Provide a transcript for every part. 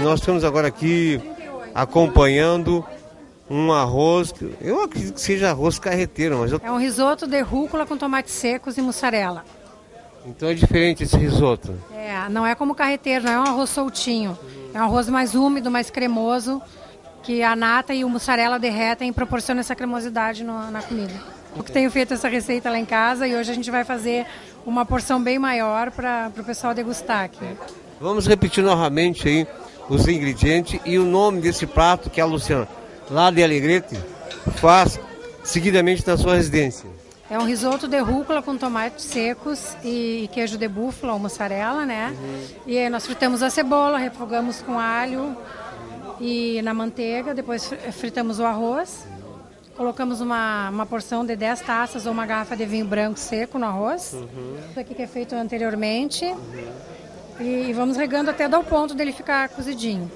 nós estamos agora aqui acompanhando um arroz, eu acredito que seja arroz carreteiro, mas eu... É um risoto de rúcula com tomates secos e mussarela. Então é diferente esse risoto. É, não é como carreteiro, não é um arroz soltinho. É um arroz mais úmido, mais cremoso, que a nata e o mussarela derretem e proporcionam essa cremosidade no, na comida. Eu que tenho feito essa receita lá em casa e hoje a gente vai fazer uma porção bem maior para o pessoal degustar aqui. Vamos repetir novamente aí os ingredientes e o nome desse prato que a Luciana, lá de Alegrete, faz seguidamente na sua residência. É um risoto de rúcula com tomates secos e queijo de búfala ou mussarela, né? Uhum. E aí nós fritamos a cebola, refogamos com alho e na manteiga, depois fritamos o arroz. Colocamos uma, uma porção de 10 taças ou uma garrafa de vinho branco seco no arroz. Uhum. Isso aqui que é feito anteriormente. Uhum. E, vamos regando até dar o ponto dele ficar cozidinho.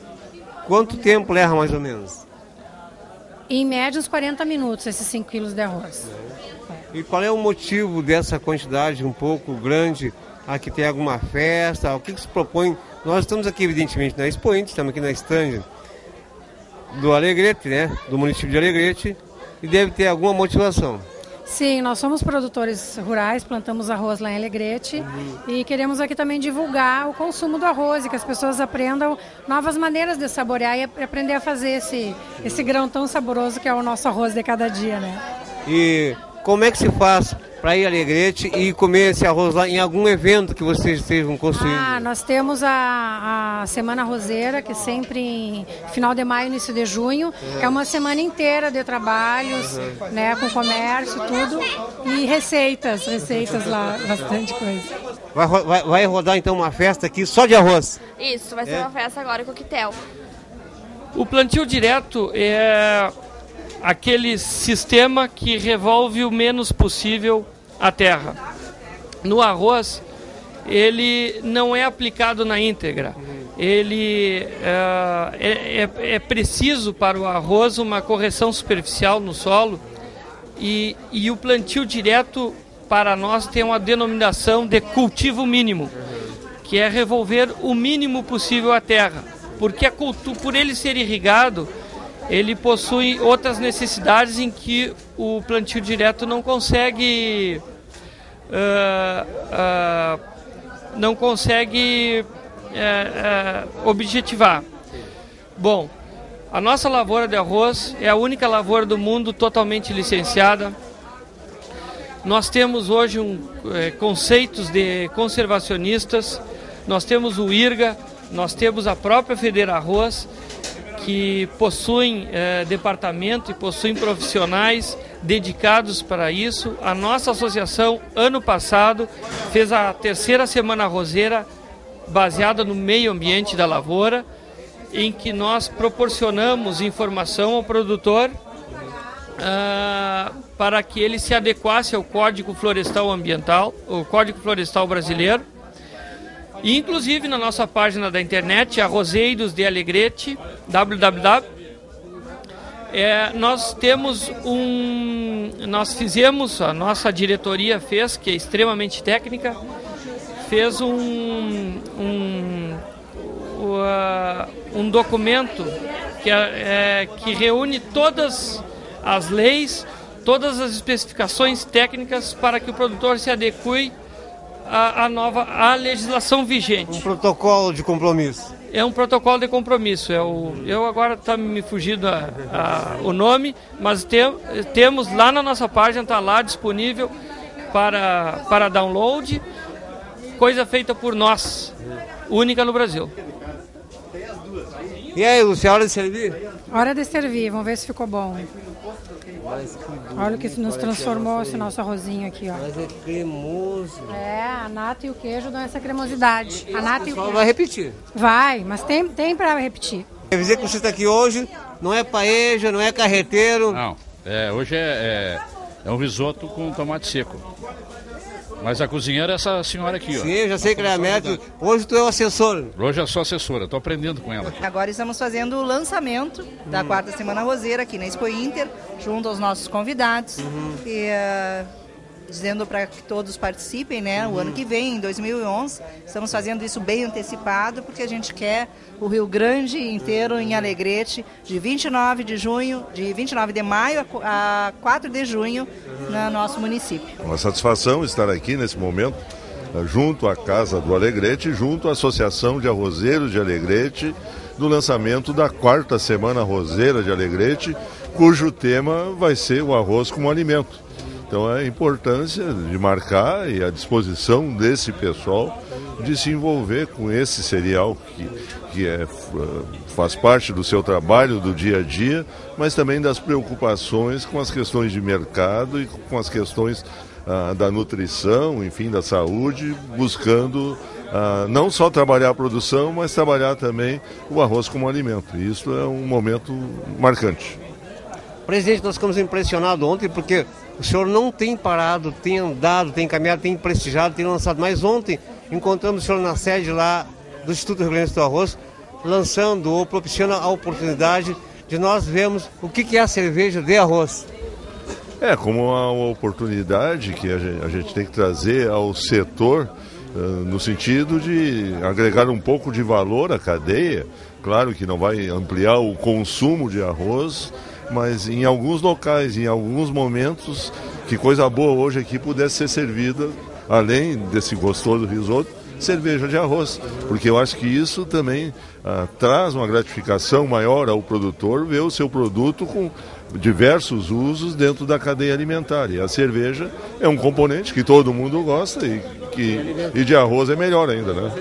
Quanto tempo leva mais ou menos? Em média, uns 40 minutos, esses 5 quilos de arroz. E qual é o motivo dessa quantidade um pouco grande? Aqui tem alguma festa? O que, que se propõe? Nós estamos aqui, evidentemente, na Expoente, estamos aqui na stand do Alegrete, né? Do município de Alegrete, e deve ter alguma motivação. Sim, nós somos produtores rurais, plantamos arroz lá em Alegrete e queremos aqui também divulgar o consumo do arroz e que as pessoas aprendam novas maneiras de saborear e aprender a fazer esse, esse grão tão saboroso que é o nosso arroz de cada dia, né? E como é que se faz para ir a Alegrete e comer esse arroz lá em algum evento que vocês estejam construindo? Ah, nós temos a, a Semana Roseira, que sempre em final de maio, início de junho. Uhum. É uma semana inteira de trabalhos, uhum. né, com comércio, tudo. E receitas, receitas lá, bastante coisa. Vai, vai, vai rodar então uma festa aqui só de arroz? Isso, vai ser é. uma festa agora com coquetel. O plantio direto é aquele sistema que revolve o menos possível a terra. No arroz, ele não é aplicado na íntegra. Ele é, é, é preciso para o arroz uma correção superficial no solo e, e o plantio direto para nós tem uma denominação de cultivo mínimo, que é revolver o mínimo possível a terra, porque a cultura, por ele ser irrigado, ele possui outras necessidades em que o plantio direto não consegue uh, uh, não consegue uh, objetivar. Bom, a nossa lavoura de arroz é a única lavoura do mundo totalmente licenciada. Nós temos hoje um, conceitos de conservacionistas, nós temos o IRGA, nós temos a própria Federa Arroz que possuem é, departamento e possuem profissionais dedicados para isso. A nossa associação, ano passado, fez a terceira semana roseira baseada no meio ambiente da lavoura, em que nós proporcionamos informação ao produtor uh, para que ele se adequasse ao Código Florestal Ambiental, o Código Florestal Brasileiro, e, inclusive na nossa página da internet, Arrozeiros de Alegrete, www. É, nós temos um. Nós fizemos, a nossa diretoria fez, que é extremamente técnica, fez um, um, um documento que, é, é, que reúne todas as leis, todas as especificações técnicas para que o produtor se adeque a, a nova a legislação vigente. Um protocolo de compromisso. É um protocolo de compromisso. É o, eu agora está me fugindo a, a, o nome, mas tem, temos lá na nossa página, está lá disponível para, para download. Coisa feita por nós, única no Brasil. E aí, Lúcia, hora de servir? Hora de servir, vamos ver se ficou bom. Olha o que nos transformou esse nosso arrozinho aqui, ó. Mas é cremoso. É, a nata e o queijo dão essa cremosidade. A nata e o queijo. vai repetir. Vai, mas tem, tem para repetir. Quer dizer que você está aqui hoje, não é paeja, não é carreteiro. Não, é, hoje é, é, é um risoto com tomate seco. Mas a cozinheira é essa senhora aqui, ó. Sim, eu já sei que ela é médico. Hoje tu é o assessor. Hoje eu sou assessora, estou aprendendo com ela. Aqui. Agora estamos fazendo o lançamento da hum. quarta semana roseira aqui na Expo Inter, junto aos nossos convidados. Uhum. E, uh, dizendo para que todos participem, né? O ano que vem, em 2011, estamos fazendo isso bem antecipado, porque a gente quer o Rio Grande inteiro em Alegrete, de 29 de junho, de 29 de maio a 4 de junho, no nosso município. Uma satisfação estar aqui nesse momento, eh, junto à Casa do Alegrete, junto à Associação de Arrozeiros de Alegrete, do lançamento da quarta Semana Roseira de Alegrete, cujo tema vai ser o arroz como alimento. Então a importância de marcar e a disposição desse pessoal de se envolver com esse cereal que, que é, faz parte do seu trabalho do dia a dia, mas também das preocupações com as questões de mercado e com as questões ah, da nutrição, enfim, da saúde, buscando ah, não só trabalhar a produção, mas trabalhar também o arroz como alimento. E isso é um momento marcante. Presidente, nós ficamos impressionados ontem porque o senhor não tem parado, tem andado, tem caminhado, tem prestigiado, tem lançado. Mas ontem encontramos o senhor na sede lá do Instituto Rio Grande do Arroz, lançando ou propiciando a oportunidade de nós vermos o que é a cerveja de arroz. É, como uma oportunidade que a gente, a gente tem que trazer ao setor, uh, no sentido de agregar um pouco de valor à cadeia. Claro que não vai ampliar o consumo de arroz, mas em alguns locais, em alguns momentos, que coisa boa hoje aqui pudesse ser servida, além desse gostoso risoto, cerveja de arroz, porque eu acho que isso também ah, traz uma gratificação maior ao produtor ver o seu produto com diversos usos dentro da cadeia alimentar. E a cerveja é um componente que todo mundo gosta e, que, e de arroz é melhor ainda, né?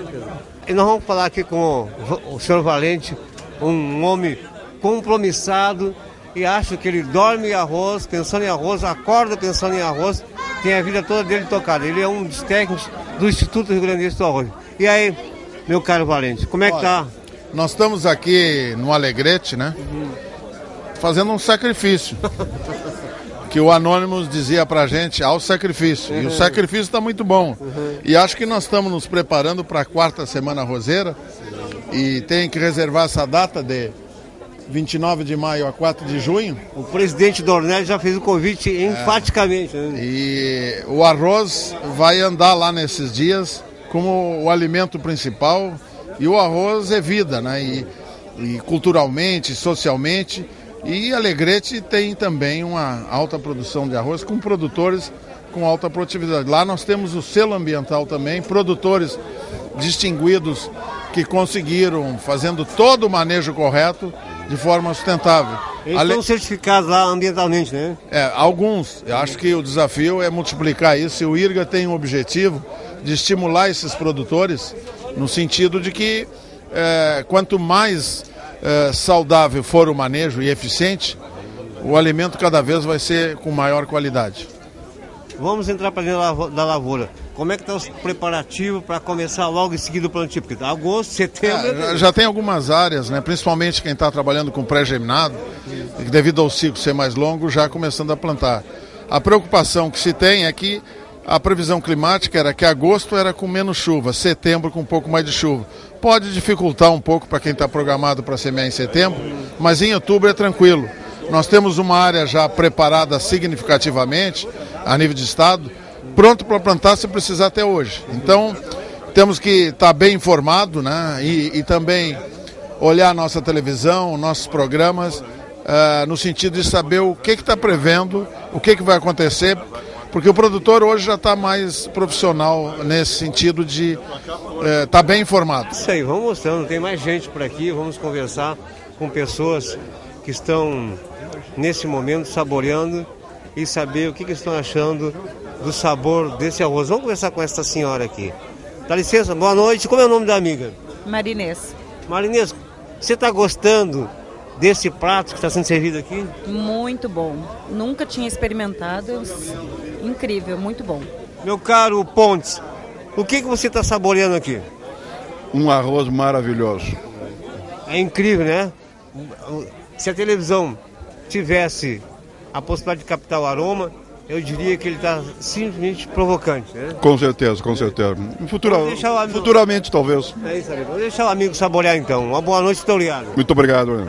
E nós vamos falar aqui com o senhor Valente, um homem compromissado e acho que ele dorme em arroz, pensando em arroz, acorda pensando em arroz, tem a vida toda dele tocada. Ele é um dos técnicos do Instituto Rio Grande do Arroz. E aí, meu caro Valente, como é que tá? Nós estamos aqui no Alegrete, né? Uhum. Fazendo um sacrifício. que o Anônimos dizia pra gente ao sacrifício. Uhum. E o uhum. sacrifício está muito bom. Uhum. E acho que nós estamos nos preparando para a quarta semana roseira. E tem que reservar essa data de 29 de maio a 4 de junho. O presidente Dornelles já fez o convite enfaticamente. Né? E o arroz vai andar lá nesses dias como o alimento principal. E o arroz é vida, né? E, e culturalmente, socialmente. E Alegrete tem também uma alta produção de arroz com produtores com alta produtividade. Lá nós temos o selo ambiental também, produtores distinguidos que conseguiram, fazendo todo o manejo correto, de forma sustentável. Eles Ale... estão certificados lá ambientalmente, né? É, alguns. Eu acho que o desafio é multiplicar isso e o IRGA tem um objetivo de estimular esses produtores no sentido de que é, quanto mais é, saudável for o manejo e eficiente, o alimento cada vez vai ser com maior qualidade. Vamos entrar para dentro da lavoura. Como é que estão tá os preparativos para começar logo em seguida o plantio? Porque agosto, setembro... É, já tem algumas áreas, né? principalmente quem está trabalhando com pré-germinado, devido ao ciclo ser mais longo, já começando a plantar. A preocupação que se tem é que a previsão climática era que agosto era com menos chuva, setembro com um pouco mais de chuva. Pode dificultar um pouco para quem está programado para semear em setembro, mas em outubro é tranquilo. Nós temos uma área já preparada significativamente a nível de estado, pronto para plantar se precisar até hoje. Então, temos que estar tá bem informado né? e, e também olhar a nossa televisão, nossos programas, uh, no sentido de saber o que está prevendo, o que, que vai acontecer, porque o produtor hoje já está mais profissional nesse sentido de estar uh, tá bem informado. Isso aí, vamos mostrando, tem mais gente por aqui, vamos conversar com pessoas que estão nesse momento saboreando e saber o que, que estão achando do sabor desse arroz. Vamos conversar com essa senhora aqui. Dá licença, boa noite. Como é o nome da amiga? Marinês. Marinês, você está gostando desse prato que está sendo servido aqui? Muito bom. Nunca tinha experimentado. Incrível, muito bom. Meu caro Pontes, o que, que você está saboreando aqui? Um arroz maravilhoso. É incrível, né? Se a televisão tivesse a possibilidade de captar o aroma, eu diria que ele está simplesmente provocante. Né? Com certeza, com certeza. Futura, amigo... Futuramente, talvez. É isso aí. Vou deixar o amigo saborear então. Uma boa noite, muito obrigado. Muito obrigado.